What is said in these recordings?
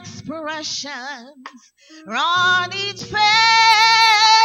expressions on each face.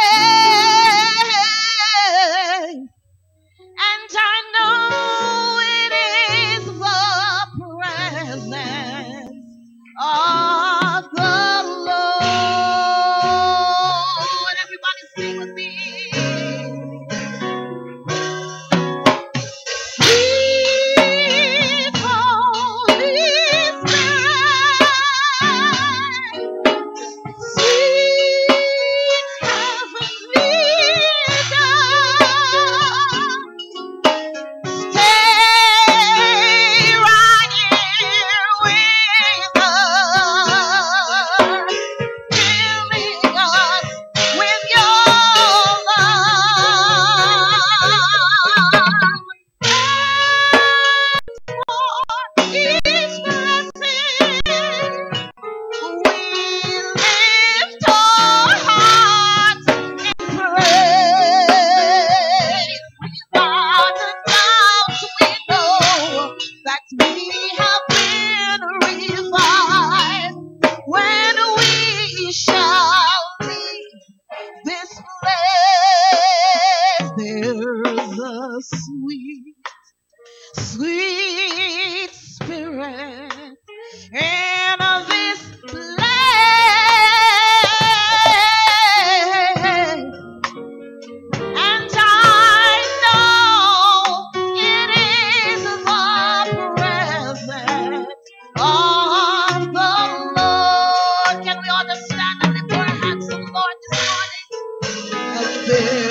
de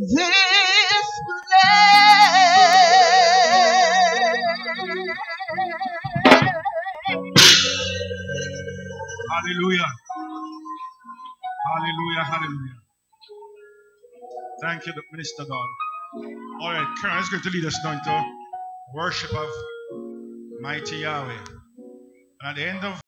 this place. Hallelujah. Hallelujah. Hallelujah. Thank you, Minister God. All right, Karen is going to lead us now into worship of mighty Yahweh. And at the end of